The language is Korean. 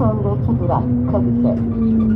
서울로 쳐들어 거기서